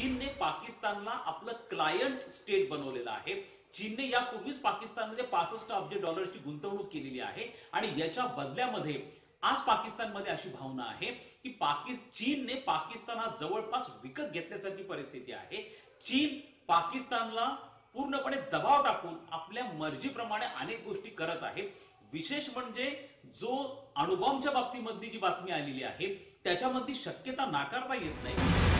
चीनने पाकिस्तानला आपलं क्लायंट स्टेट बनवलेलं आहे. चीनने यापूर्वीच पाकिस्तानमध्ये पासष्ट अब्ज डॉलरची गुंतवणूक केलेली आहे. आणि याच्या बदल्यामध्ये आज पाकिस्तानमध्ये अशी भावना आहे की पाकिस् चीनने पाकिस्तान हा जवळपास विकत घेतल्यासारखी परिस्थिती आहे. चीन पाकिस्तानला पूर्णपणे दबाव टाकून आपल्या मर्जीप्रमाणे अनेक गोष्टी करत आहे. विशेष म्हणजे जो अणुबॉम्बच्या बाबतीमधली जी बातमी आलेली आहे त्याच्यामधली शक्यता नाकारता येत नाही.